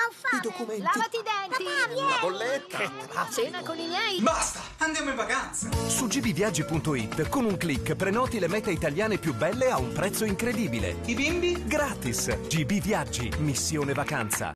ma ho fame. I documenti. Lavati i denti. Papà, vieni. La bolletta. Cena con i miei. Basta, andiamo in vacanza. Su gbviaggi.it con un clic prenoti le mete italiane più belle a un prezzo incredibile. I bimbi? Gratis. GB Viaggi, missione vacanza.